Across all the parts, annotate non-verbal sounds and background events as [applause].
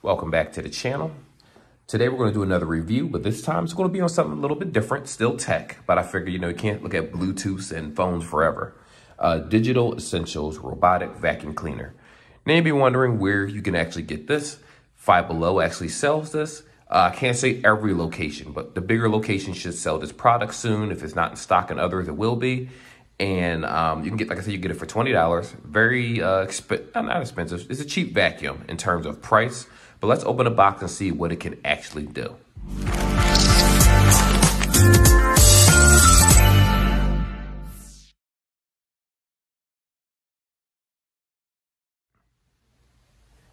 Welcome back to the channel. Today we're going to do another review, but this time it's going to be on something a little bit different, still tech, but I figure, you know, you can't look at Bluetooth and phones forever. Uh, Digital Essentials Robotic Vacuum Cleaner. Now you may be wondering where you can actually get this. Five Below actually sells this. Uh, I can't say every location, but the bigger locations should sell this product soon. If it's not in stock in others, it will be. And um, you can get, like I said, you get it for $20. Very, uh, exp not expensive. It's a cheap vacuum in terms of price. But let's open the box and see what it can actually do.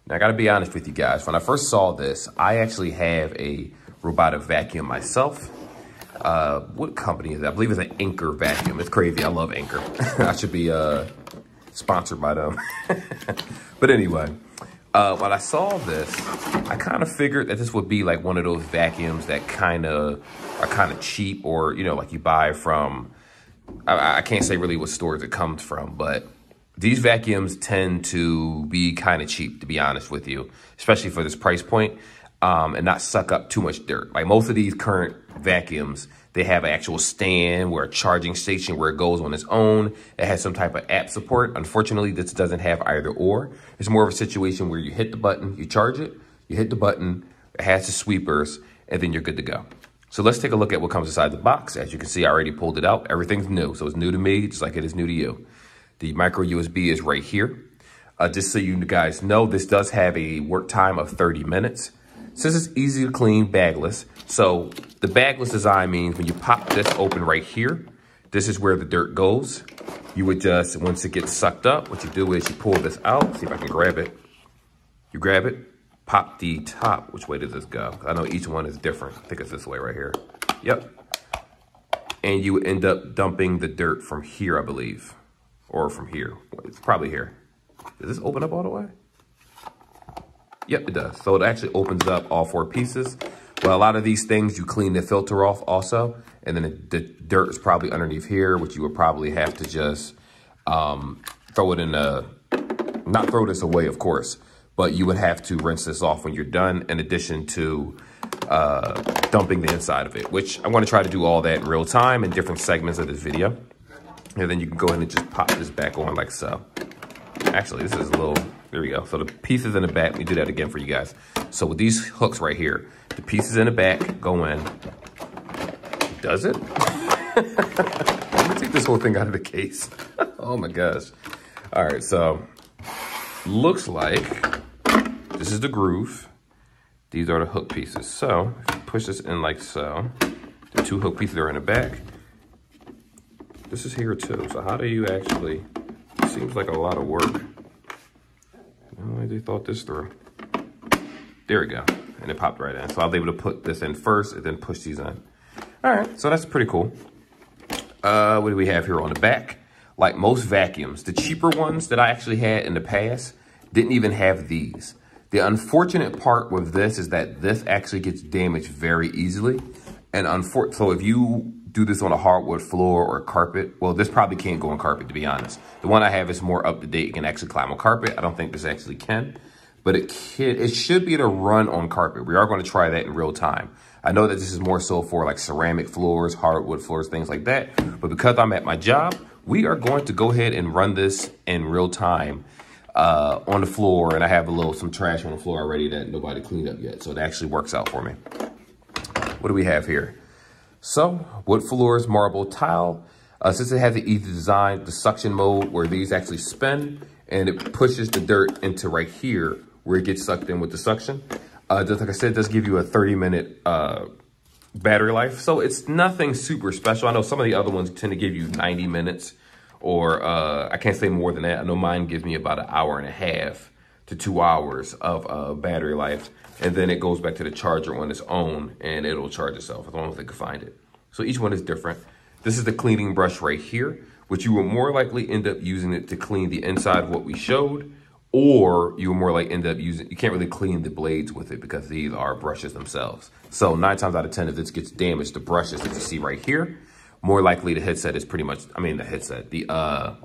Now, I got to be honest with you guys. When I first saw this, I actually have a robotic vacuum myself. Uh, what company is that? I believe it's an Anker vacuum. It's crazy. I love Anker. [laughs] I should be uh, sponsored by them. [laughs] but anyway, uh, when I saw this, I kind of figured that this would be like one of those vacuums that kind of are kind of cheap or, you know, like you buy from, I, I can't say really what stores it comes from, but these vacuums tend to be kind of cheap, to be honest with you, especially for this price point, um, and not suck up too much dirt. Like most of these current vacuums, they have an actual stand where a charging station where it goes on its own. It has some type of app support. Unfortunately, this doesn't have either or. It's more of a situation where you hit the button, you charge it, you hit the button, it has the sweepers, and then you're good to go. So let's take a look at what comes inside the box. As you can see, I already pulled it out. Everything's new, so it's new to me, just like it is new to you. The micro USB is right here. Uh, just so you guys know, this does have a work time of 30 minutes. Since it's easy to clean, bagless. So the bagless design means when you pop this open right here, this is where the dirt goes. You would just, once it gets sucked up, what you do is you pull this out. See if I can grab it. You grab it, pop the top. Which way does this go? I know each one is different. I think it's this way right here. Yep. And you end up dumping the dirt from here, I believe or from here. It's probably here. Does this open up all the way? Yep, it does. So it actually opens up all four pieces. Well, a lot of these things, you clean the filter off also. And then the, dirt is probably underneath here, which you would probably have to just um, throw it in a, not throw this away, of course, but you would have to rinse this off when you're done in addition to uh, dumping the inside of it, which I'm to try to do all that in real time in different segments of this video. And then you can go ahead and just pop this back on like so. Actually, this is a little, there we go. So the pieces in the back, let me do that again for you guys. So with these hooks right here, the pieces in the back go in. Does it? [laughs] Let me take this whole thing out of the case. [laughs] oh my gosh. All right, so looks like this is the groove. These are the hook pieces. So push this in like so, the two hook pieces are in the back. This is here too. So how do you actually, seems like a lot of work. They thought this through. There we go. And it popped right in. So I'll be able to put this in first and then push these in. All right, so that's pretty cool. Uh, what do we have here on the back? Like most vacuums, the cheaper ones that I actually had in the past didn't even have these. The unfortunate part with this is that this actually gets damaged very easily. And so if you do this on a hardwood floor or carpet. Well, this probably can't go on carpet, to be honest. The one I have is more up to date. It can actually climb on carpet. I don't think this actually can, but it can, it should be able to run on carpet. We are going to try that in real time. I know that this is more so for like ceramic floors, hardwood floors, things like that. But because I'm at my job, we are going to go ahead and run this in real time uh, on the floor. And I have a little, some trash on the floor already that nobody cleaned up yet. So it actually works out for me. What do we have here? So wood floors, marble tile. Uh, since it has the easy design, the suction mode where these actually spin and it pushes the dirt into right here where it gets sucked in with the suction. Uh, just like I said, it does give you a 30 minute uh, battery life. So it's nothing super special. I know some of the other ones tend to give you 90 minutes or uh, I can't say more than that. I know mine gives me about an hour and a half to two hours of uh, battery life. And then it goes back to the charger on its own and it'll charge itself as long as they can find it. So each one is different. This is the cleaning brush right here, which you will more likely end up using it to clean the inside of what we showed, or you will more likely end up using, you can't really clean the blades with it because these are brushes themselves. So nine times out of 10, if this gets damaged, the brushes that you see right here, more likely the headset is pretty much, I mean, the headset, the, uh,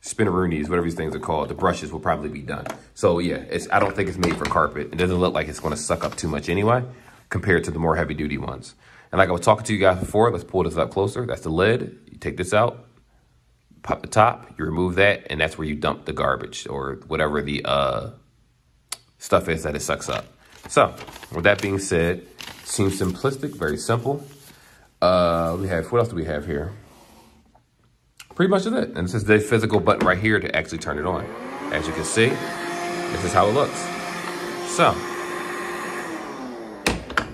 spinneroonies, whatever these things are called, the brushes will probably be done. So yeah, it's I don't think it's made for carpet. It doesn't look like it's gonna suck up too much anyway, compared to the more heavy duty ones. And like I was talking to you guys before, let's pull this up closer. That's the lid. You take this out, pop the top, you remove that, and that's where you dump the garbage or whatever the uh, stuff is that it sucks up. So with that being said, seems simplistic, very simple. Uh, we have, what else do we have here? Pretty much is it. And this is the physical button right here to actually turn it on. As you can see, this is how it looks. So,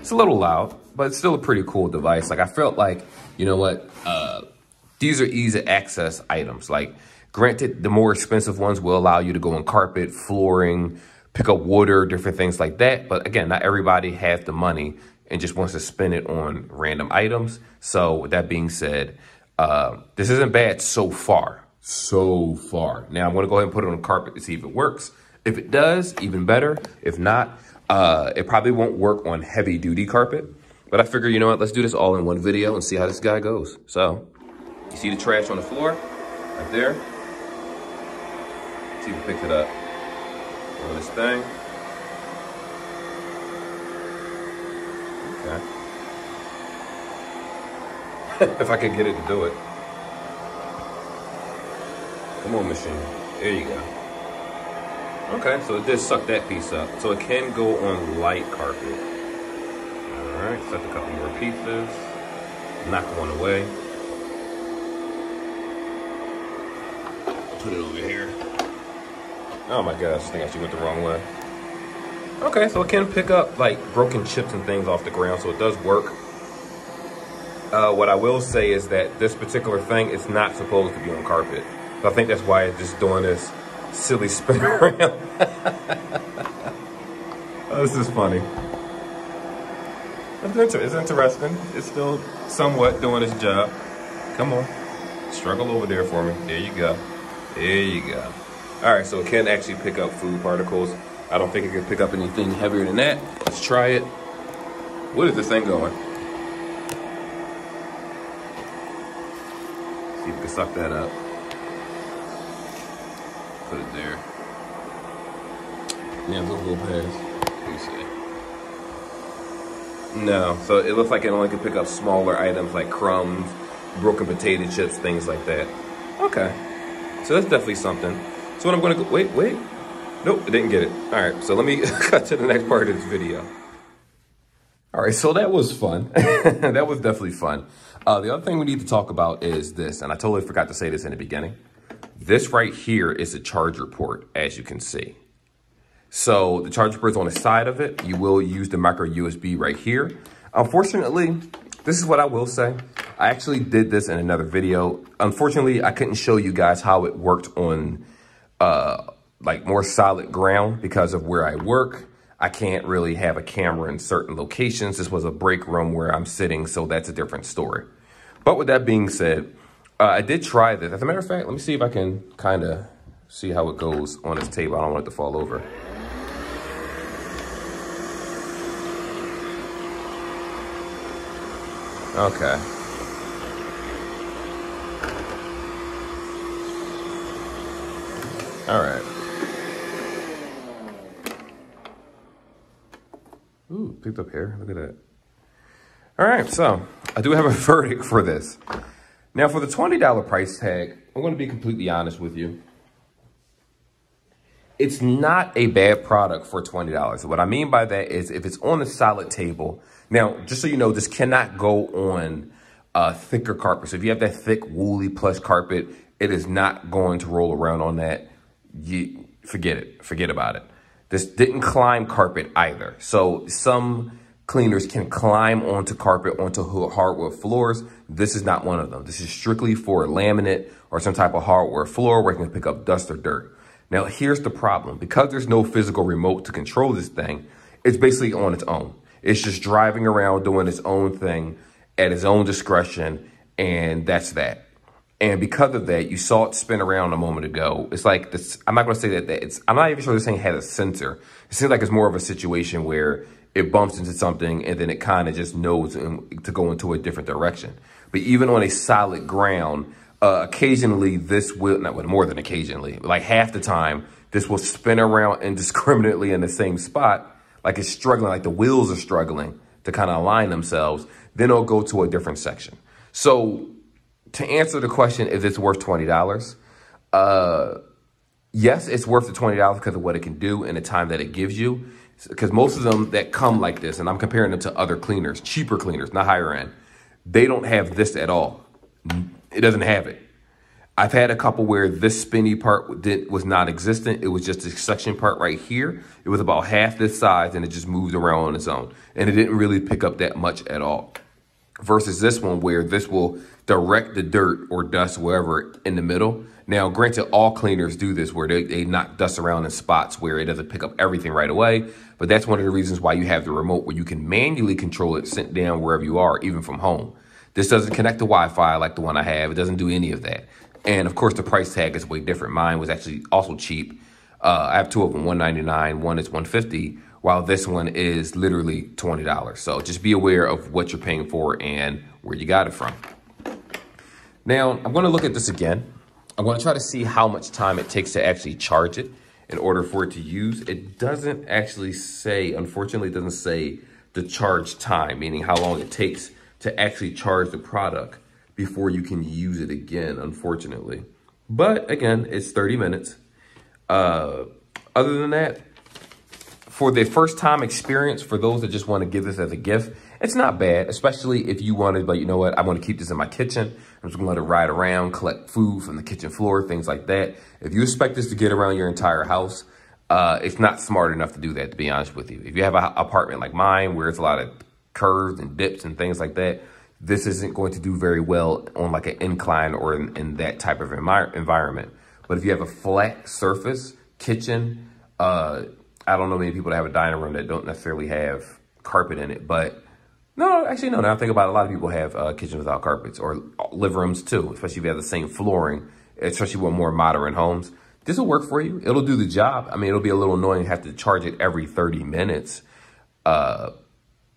it's a little loud, but it's still a pretty cool device. Like I felt like, you know what, uh, these are easy access items. Like granted, the more expensive ones will allow you to go on carpet, flooring, pick up water, different things like that. But again, not everybody has the money and just wants to spend it on random items. So with that being said, uh, this isn't bad so far. So far. Now I'm gonna go ahead and put it on carpet to see if it works. If it does, even better. If not, uh, it probably won't work on heavy duty carpet. But I figure, you know what, let's do this all in one video and see how this guy goes. So, you see the trash on the floor? Right there. see if we picked it up. On this thing. Okay. [laughs] if I could get it to do it. Come on, machine. There you go. Okay, so it did suck that piece up. So it can go on light carpet. Set a couple more pieces. Knock one away. Put it over here. Oh my gosh, I think I actually went the wrong way. Okay, so it can pick up like broken chips and things off the ground, so it does work. Uh, what I will say is that this particular thing is not supposed to be on carpet. So I think that's why it's just doing this silly [laughs] spin around. [laughs] oh, this is funny. It's, it's interesting. It's still somewhat doing its job. Come on. Struggle over there for me. There you go. There you go. All right, so it can actually pick up food particles. I don't think it can pick up anything heavier than that. Let's try it. What is this thing going? See if we can suck that up. Put it there. Yeah, little little pass. Let me see. No, so it looks like it only can pick up smaller items like crumbs, broken potato chips, things like that. Okay, so that's definitely something. So what I'm gonna go, wait, wait. Nope, I didn't get it. All right, so let me [laughs] cut to the next part of this video. All right, so that was fun. [laughs] that was definitely fun. Uh, the other thing we need to talk about is this, and I totally forgot to say this in the beginning. This right here is a charger port, as you can see. So the charger port is on the side of it. You will use the micro USB right here. Unfortunately, this is what I will say. I actually did this in another video. Unfortunately, I couldn't show you guys how it worked on uh, like more solid ground because of where I work. I can't really have a camera in certain locations. This was a break room where I'm sitting, so that's a different story. But with that being said, uh, I did try this. As a matter of fact, let me see if I can kind of see how it goes on this table. I don't want it to fall over. Okay. All right. Ooh, picked up hair. Look at that. All right, so I do have a [laughs] verdict for this. Now, for the $20 price tag, I'm going to be completely honest with you. It's not a bad product for $20. What I mean by that is if it's on a solid table. Now, just so you know, this cannot go on a thicker carpet. So if you have that thick, woolly plush carpet, it is not going to roll around on that. You Forget it. Forget about it. This didn't climb carpet either. So some cleaners can climb onto carpet, onto hardwood floors. This is not one of them. This is strictly for laminate or some type of hardwood floor where it can pick up dust or dirt. Now, here's the problem. Because there's no physical remote to control this thing, it's basically on its own. It's just driving around doing its own thing at its own discretion, and that's that. And because of that, you saw it spin around a moment ago. It's like this, I'm not going to say that, that it's, I'm not even sure this thing had a sensor. It seems like it's more of a situation where it bumps into something and then it kind of just knows um, to go into a different direction. But even on a solid ground, Uh, occasionally, this will, not with more than occasionally, like half the time, this will spin around [laughs] indiscriminately in the same spot, like it's struggling, like the wheels are struggling to kind of align themselves. Then it'll go to a different section. So to answer the question, is it's worth $20? Uh, yes, it's worth the $20 because of what it can do and the time that it gives you. Because most of them that come like this, and I'm comparing them to other cleaners, cheaper cleaners, not higher end, they don't have this at all. It doesn't have it. I've had a couple where this spinny part did, was non-existent. It was just a suction part right here. It was about half this size and it just moved around on its own. And it didn't really pick up that much at all. Versus this one where this will direct the dirt or dust wherever in the middle. Now, granted, all cleaners do this where they, they knock dust around in spots where it doesn't pick up everything right away. But that's one of the reasons why you have the remote where you can manually control it sent down wherever you are, even from home. This doesn't connect to Wi-Fi like the one I have. It doesn't do any of that. And of course, the price tag is way different. Mine was actually also cheap. Uh, I have two of them, 199 one is 150 while this one is literally $20. So just be aware of what you're paying for and where you got it from. Now, I'm gonna look at this again. I'm gonna try to see how much time it takes to actually charge it in order for it to use. It doesn't actually say, unfortunately, it doesn't say the charge time, meaning how long it takes to actually charge the product before you can use it again, unfortunately. But again, it's 30 minutes. Uh, other than that, for the first time experience, for those that just want to give this as a gift, it's not bad, especially if you wanted, but you know what, I want to keep this in my kitchen. I'm just going to let it ride around, collect food from the kitchen floor, things like that. If you expect this to get around your entire house, uh, it's not smart enough to do that, to be honest with you. If you have an apartment like mine, where it's a lot of curves and dips and things like that, this isn't going to do very well on like an incline or in, in that type of envir environment. But if you have a flat surface, kitchen, uh, I don't know many people that have a dining room that don't necessarily have carpet in it, but no, actually, no. Now I think about it, a lot of people have uh, kitchens without carpets or living rooms too, especially if you have the same flooring, especially with more modern homes. This will work for you. It'll do the job. I mean, it'll be a little annoying to have to charge it every 30 minutes. Uh,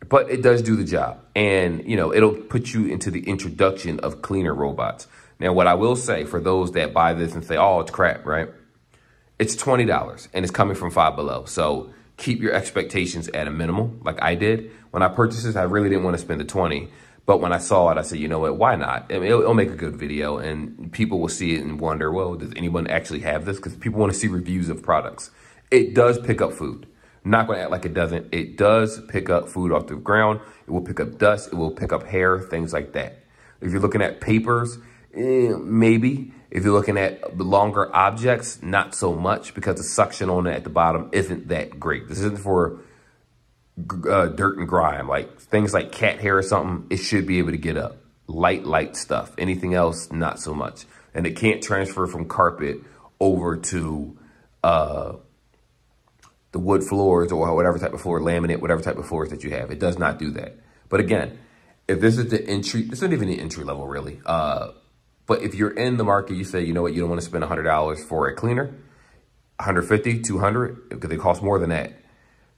but it does do the job. And, you know, it'll put you into the introduction of cleaner robots. Now, what I will say for those that buy this and say, oh, it's crap, right? It's $20 and it's coming from Five Below. So keep your expectations at a minimum, like I did. When I purchased this, I really didn't want to spend the 20 but when I saw it, I said, you know what, why not? I mean, it'll, it'll, make a good video and people will see it and wonder, well, does anyone actually have this? Because people want to see reviews of products. It does pick up food. Not going to act like it doesn't. It does pick up food off the ground. It will pick up dust. It will pick up hair, things like that. If you're looking at papers, eh, maybe. If you're looking at longer objects, not so much because the suction on it at the bottom isn't that great. This isn't for uh, dirt and grime, like things like cat hair or something, it should be able to get up. Light, light stuff. Anything else, not so much. And it can't transfer from carpet over to uh, the wood floors or whatever type of floor, laminate, whatever type of floors that you have. It does not do that. But again, if this is the entry, it's not even the entry level really. Uh, but if you're in the market, you say, you know what, you don't want to spend $100 for a cleaner, 150, 200, because they cost more than that.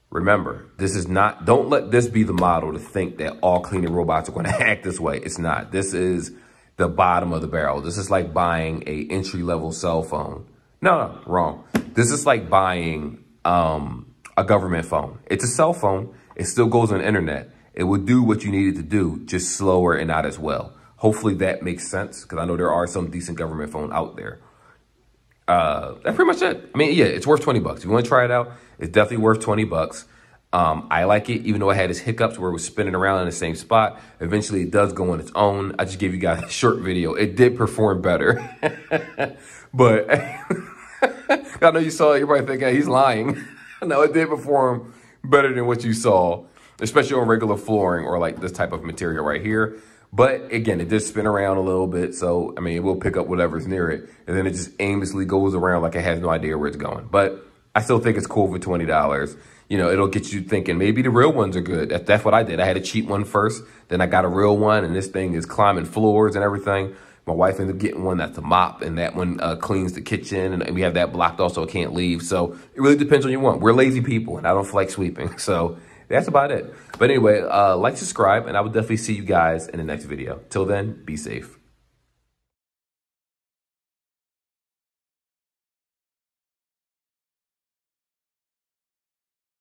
Remember, this is not, don't let this be the model to think that all cleaning robots are going [laughs] to act this way. It's not. This is the bottom of the barrel. This is like buying a entry level cell phone. No, no, wrong. This is like buying um, a government phone. It's a cell phone. It still goes on the internet. It will do what you need it to do, just slower and not as well. Hopefully that makes sense because I know there are some decent government phone out there. Uh, that's pretty much it. I mean, yeah, it's worth 20 bucks. If you want to try it out, it's definitely worth 20 bucks. Um, I like it, even though it had its hiccups where it was spinning around in the same spot. Eventually, it does go on its own. I just gave you guys a short video. It did perform better. [laughs] but [laughs] [laughs] I know you saw it. You're probably thinking he's lying. [laughs] no, it did perform better than what you saw, especially on regular flooring or like this type of material right here. But again, it does spin around a little bit. So, I mean, it will pick up whatever's near it. And then it just aimlessly goes around like it has no idea where it's going. But I still think it's cool for $20. You know, it'll get you thinking maybe the real ones are good. That, that's what I did. I had a cheap one first. Then I got a real one. And this thing is climbing floors and everything. My wife ended up getting one that's a mop, and that one uh, cleans the kitchen, and we have that blocked also. I can't leave. So it really depends on you want. We're lazy people, and I don't like sweeping. [laughs] So that's about it. But anyway, uh, like, subscribe, and I will definitely see you guys in the next video. Till then, be safe.